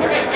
Great.